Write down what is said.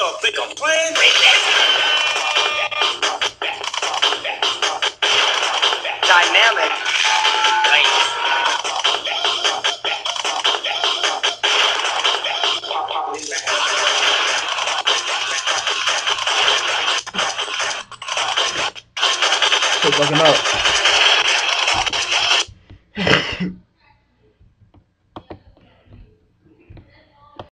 Y'all think I'm playing? dynamic. Nice. Keep looking up.